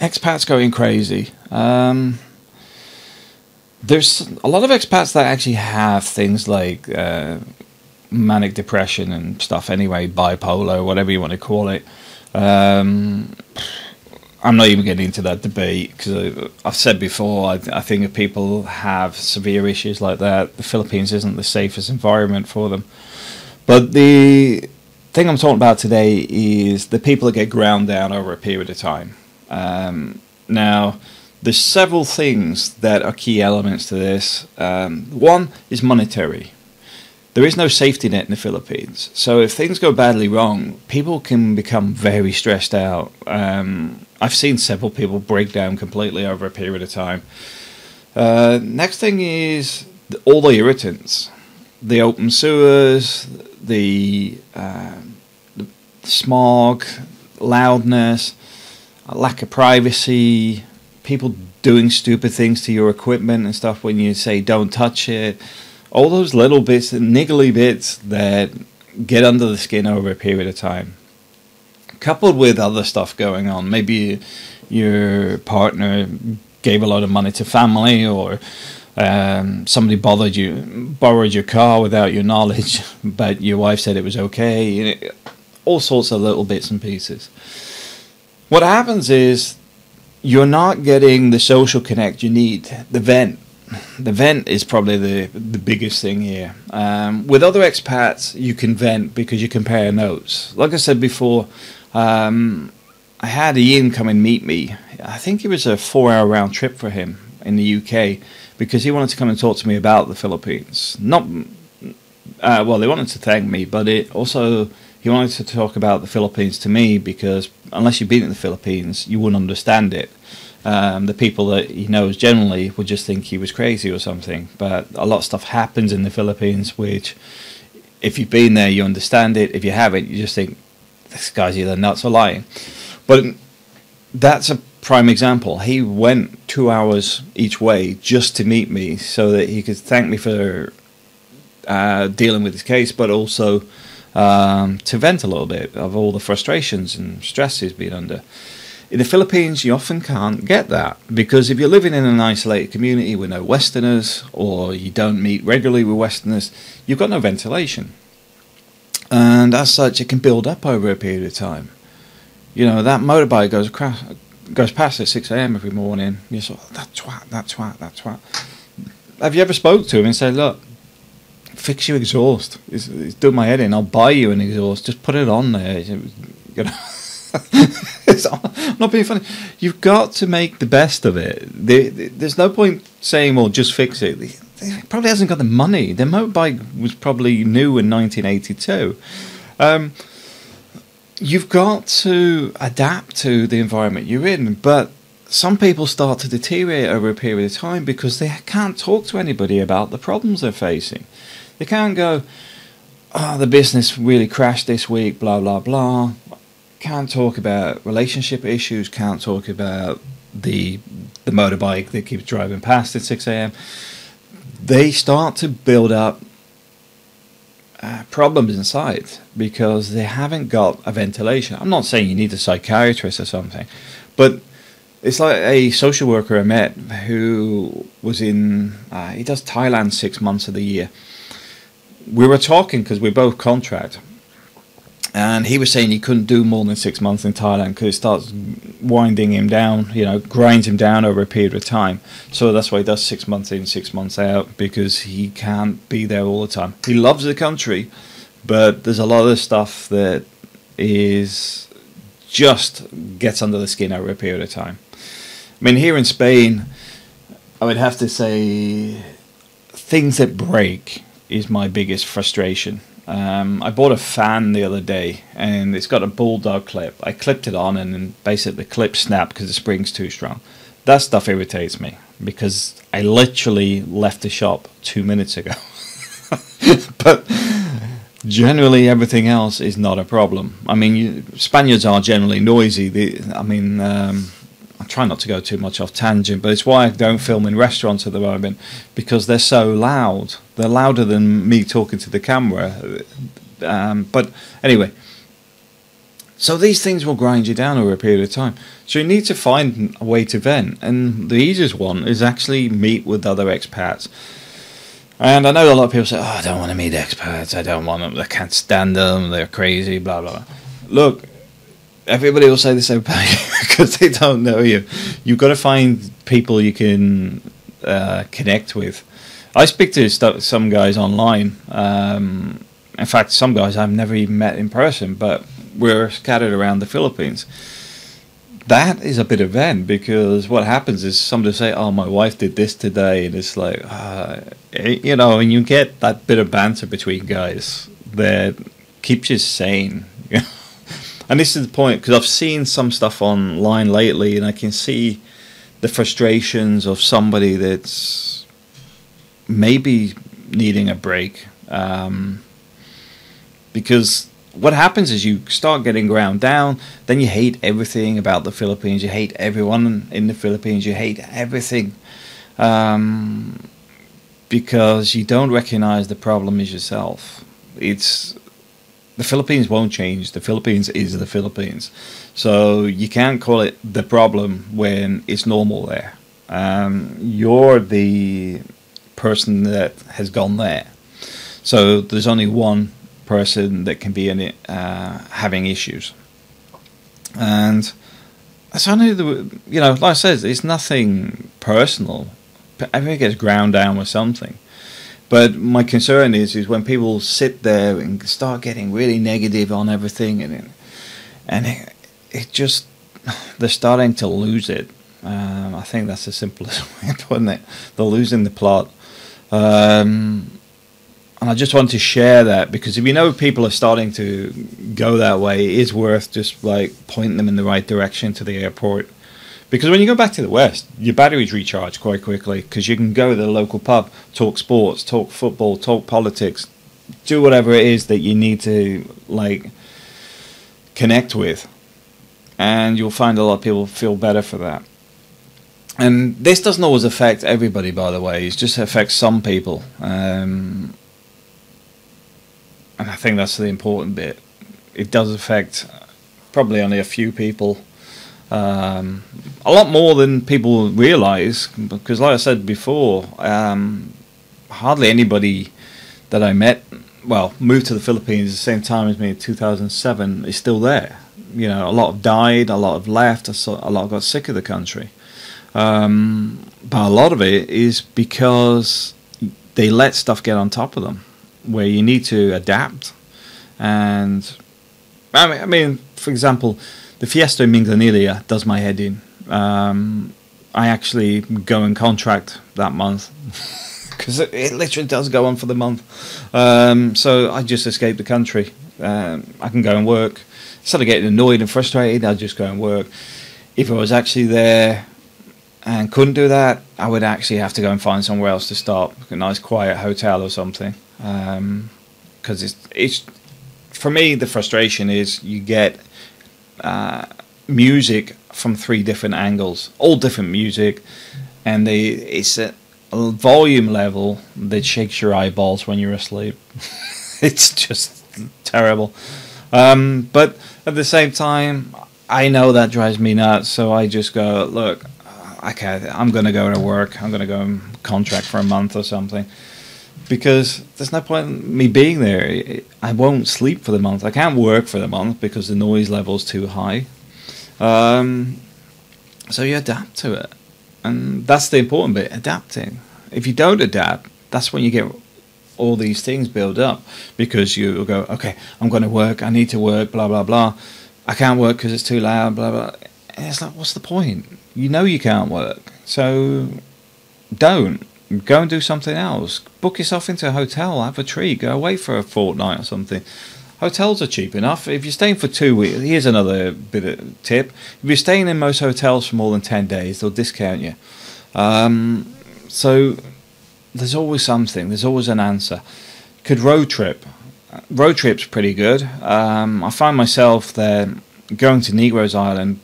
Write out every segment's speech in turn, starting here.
expats going crazy. Um, there's a lot of expats that actually have things like uh, manic depression and stuff. Anyway, bipolar, whatever you want to call it. Um, I'm not even getting into that debate because I've said before. I, I think if people have severe issues like that, the Philippines isn't the safest environment for them. But the thing I'm talking about today is the people that get ground down over a period of time. Um, now, there's several things that are key elements to this. Um, one is monetary. There is no safety net in the Philippines, so if things go badly wrong, people can become very stressed out. Um, I've seen several people break down completely over a period of time. Uh, next thing is all the irritants, the open sewers, the, uh, the smog, loudness, lack of privacy, people doing stupid things to your equipment and stuff when you say don't touch it. All those little bits, niggly bits that get under the skin over a period of time. Coupled with other stuff going on, maybe your partner gave a lot of money to family or um, somebody bothered you, borrowed your car without your knowledge, but your wife said it was okay. All sorts of little bits and pieces. What happens is you're not getting the social connect you need, the vent. The vent is probably the the biggest thing here. Um, with other expats, you can vent because you compare notes. Like I said before, um, I had Ian come and meet me. I think it was a four-hour round trip for him in the UK because he wanted to come and talk to me about the Philippines. Not uh, well, they wanted to thank me, but it also he wanted to talk about the Philippines to me because unless you've been in the Philippines, you wouldn't understand it. Um, the people that he knows generally would just think he was crazy or something. But a lot of stuff happens in the Philippines which, if you've been there, you understand it. If you haven't, you just think this guy's either nuts or lying. But that's a prime example. He went two hours each way just to meet me so that he could thank me for uh, dealing with his case, but also um, to vent a little bit of all the frustrations and stress he's been under. In the Philippines, you often can't get that because if you're living in an isolated community with no Westerners or you don't meet regularly with Westerners, you've got no ventilation. And as such, it can build up over a period of time. You know, that motorbike goes across, goes past at 6 a.m. every morning. You're sort of, that twat, that twat, that twat. Have you ever spoke to him and said, look, fix your exhaust. It's, it's doing my head in. I'll buy you an exhaust. Just put it on there. You know. it's not being funny. You've got to make the best of it. there's no point saying, "Well, just fix it." He probably hasn't got the money. The motorbike was probably new in 1982. Um, you've got to adapt to the environment you're in, but some people start to deteriorate over a period of time because they can't talk to anybody about the problems they're facing. They can't go, oh, the business really crashed this week, blah, blah, blah. Can't talk about relationship issues, can't talk about the, the motorbike that keeps driving past at 6 a.m. They start to build up uh, problems inside because they haven't got a ventilation. I'm not saying you need a psychiatrist or something, but it's like a social worker I met who was in, uh, he does Thailand six months of the year we were talking because we're both contract, and he was saying he couldn't do more than six months in Thailand because it starts winding him down, you know, grinds him down over a period of time. So that's why he does six months in, six months out because he can't be there all the time. He loves the country, but there's a lot of stuff that is just gets under the skin over a period of time. I mean, here in Spain, I would have to say things that break is my biggest frustration. Um, I bought a fan the other day and it's got a bulldog clip. I clipped it on and basically the clip snapped because the spring's too strong. That stuff irritates me because I literally left the shop two minutes ago. but generally everything else is not a problem. I mean, Spaniards are generally noisy. They, I mean, um, try not to go too much off tangent, but it's why I don't film in restaurants at the moment because they're so loud. They're louder than me talking to the camera. Um, but anyway, So these things will grind you down over a period of time. So you need to find a way to vent, and the easiest one is actually meet with other expats. And I know a lot of people say, "Oh, I don't want to meet expats. I don't want them. I can't stand them. They're crazy." Blah blah. blah. Look, everybody will say the same thing because they don't know you. You've got to find people you can uh, connect with. I speak to st- some guys online. Um, in fact, some guys I've never even met in person, but we're scattered around the Philippines. That is a bit of vent because what happens is somebody say, "Oh, my wife did this today," and it's like, uh, you know, and you get that bit of banter between guys that keeps you sane. And this is the point because I've seen some stuff online lately, and I can see the frustrations of somebody that's maybe needing a break. Um, because what happens is you start getting ground down, then you hate everything about the Philippines, you hate everyone in the Philippines, you hate everything. Um, because you don't recognize the problem is yourself. It's the Philippines won't change. The Philippines is the Philippines. So you can't call it the problem when it's normal there. Um, you're the person that has gone there. So there's only one person that can be in it uh, having issues. And so I the you know, like I said, it's nothing personal. Everything gets ground down with something. But my concern is is when people sit there and start getting really negative on everything, and it, and it, it just they're starting to lose it. Um, I think that's the simplest way of putting it. They're losing the plot. Um, and I just want to share that because if you know people are starting to go that way, it is worth just like pointing them in the right direction to the airport. Because when you go back to the West, your batteries recharge quite quickly because you can go to the local pub, talk sports, talk football, talk politics, do whatever it is that you need to like connect with. And you'll find a lot of people feel better for that. And this doesn't always affect everybody, by the way. It just affects some people. Um, and I think that's the important bit. It does affect probably only a few people um, a lot more than people realize because like i said before um, hardly anybody that i met well moved to the philippines at the same time as me in 2007 is still there. You know a lot have died a lot have left a lot got sick of the country. Um, but a lot of it is because they let stuff get on top of them where you need to adapt. And I mean, I mean for example the Fiesta in Minglanilla does my head in. Um, I actually go and contract that month because it, it, literally does go on for the month. Um, so I just escape the country. Um, I can go and work. Instead of getting annoyed and frustrated, I just go and work. If I was actually there and couldn't do that, I would actually have to go and find somewhere else to stop, a nice quiet hotel or something. Because um, it's it's for me the frustration is you get uh, music from three different angles, all different music, and they it's a, volume level that shakes your eyeballs when you're asleep. it's just terrible. Um, but at the same time, I know that drives me nuts, so I just go, look, can't, I'm going to go to work. I'm going to go and contract for a month or something because there's no point in me being there. I won't sleep for the month. I can't work for the month because the noise level's too high. Um, so you adapt to it, and that's the important bit: adapting. If you don't adapt, that's when you get all these things build up because you go, okay, I'm going to work. I need to work. Blah blah blah. I can't work because it's too loud. Blah blah. And it's like, what's the point? You know you can't work, so don't go and do something else. Book yourself into a hotel, have a treat, go away for a fortnight or something. Hotels are cheap enough. If you're staying for two weeks, here's another bit of tip. If you're staying in most hotels for more than 10 days, they'll discount you. Um, so there's always something, there's always an answer. Could road trip. Road trip's pretty good. Um, I find myself there going to Negros Island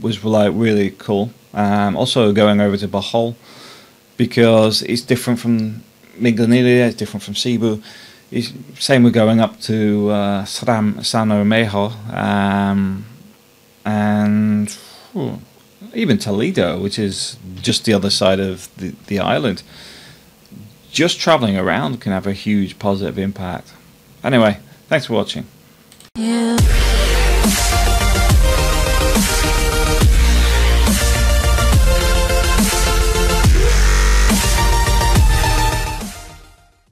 was like really cool. Um, also going over to Bohol because it's different from Minglanilla, it's different from Cebu. same with going up to uh, San, San Remigio um, and even Toledo, which is just the other side of the, the island. Just traveling around can have a huge positive impact. Anyway, thanks for watching. Yeah.